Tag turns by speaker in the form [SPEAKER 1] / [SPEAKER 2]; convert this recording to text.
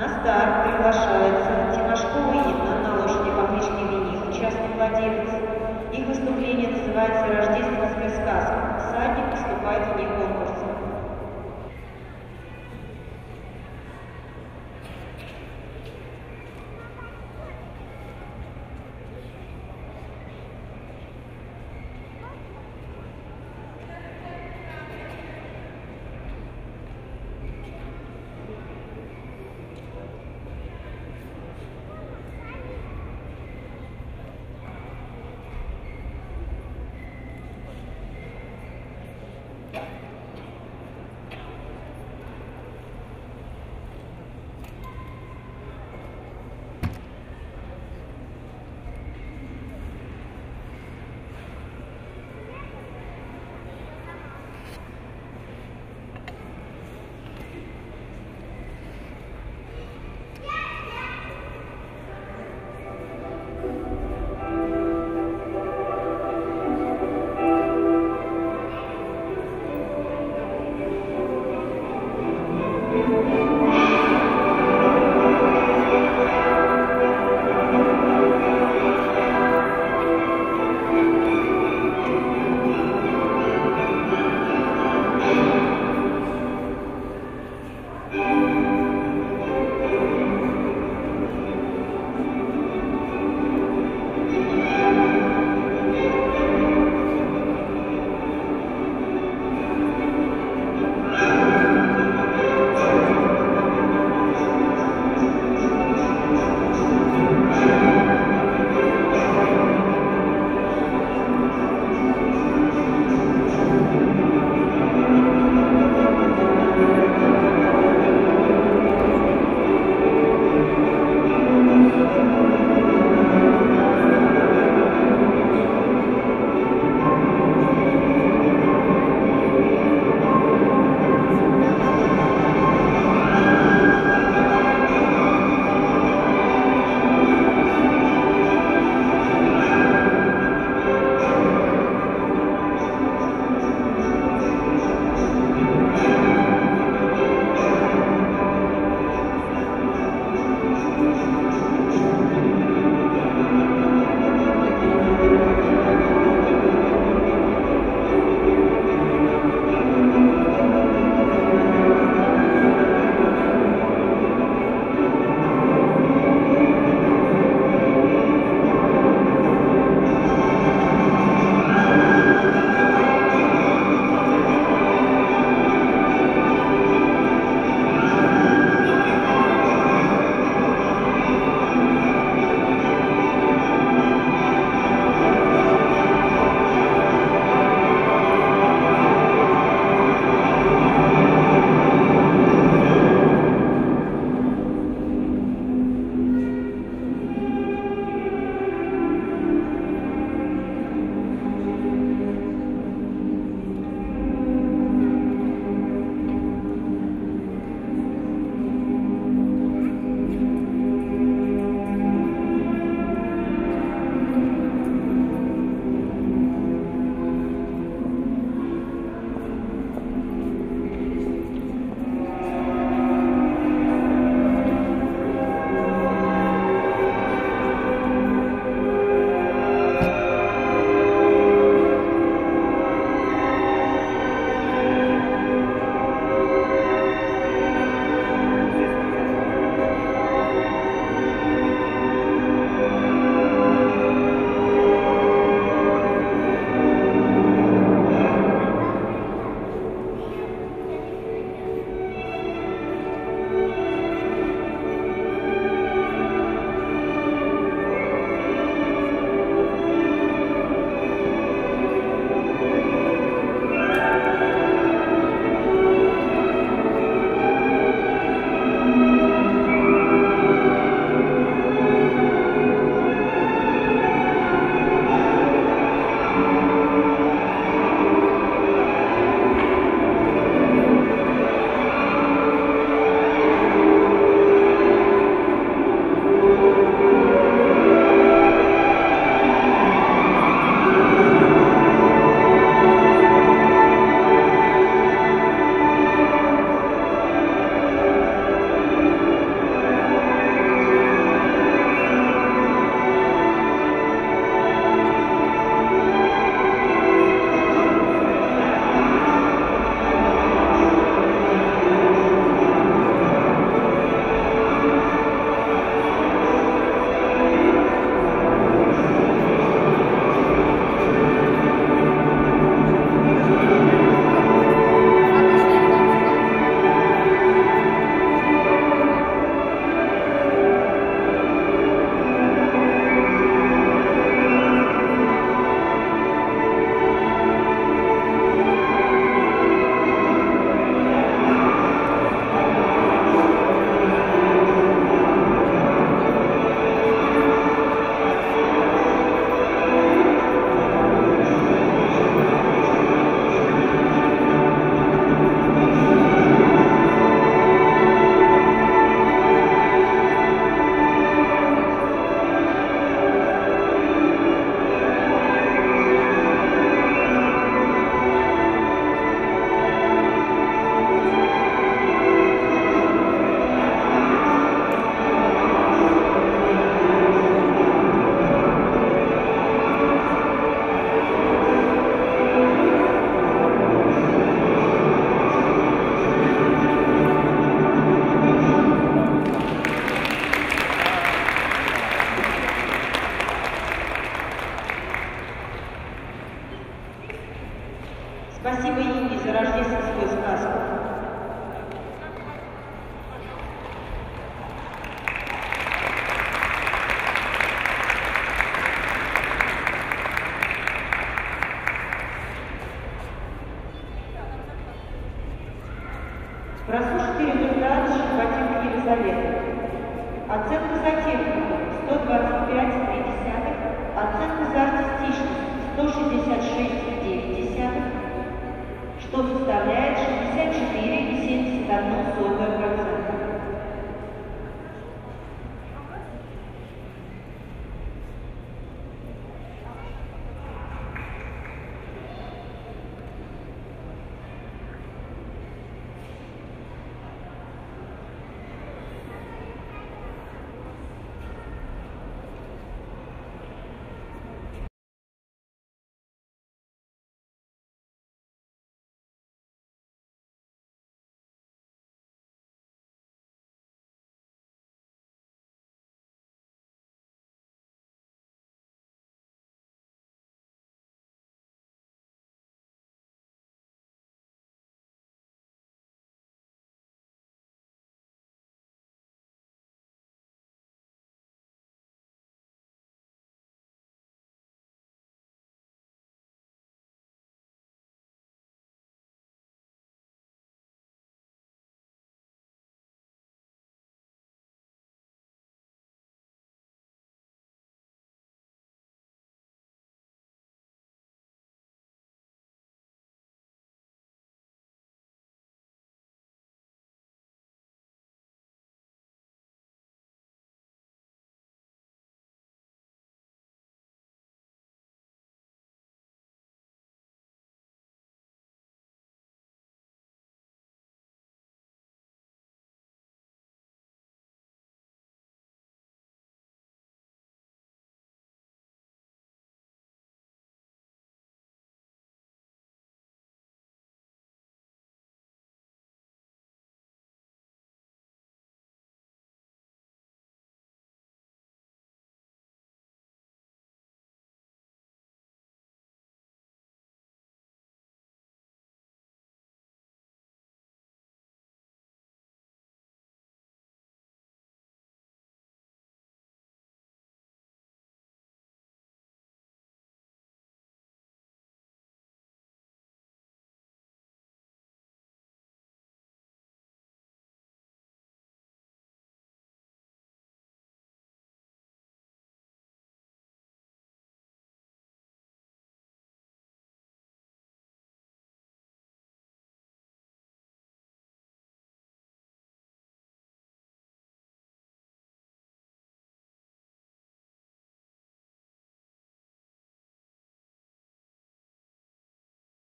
[SPEAKER 1] На старт приглашается Тимошкова Инна на лошади по кличке Винил, частный владелец. Их выступление называется «Рождественская сказка». Всадник выступает вне конкурса. Música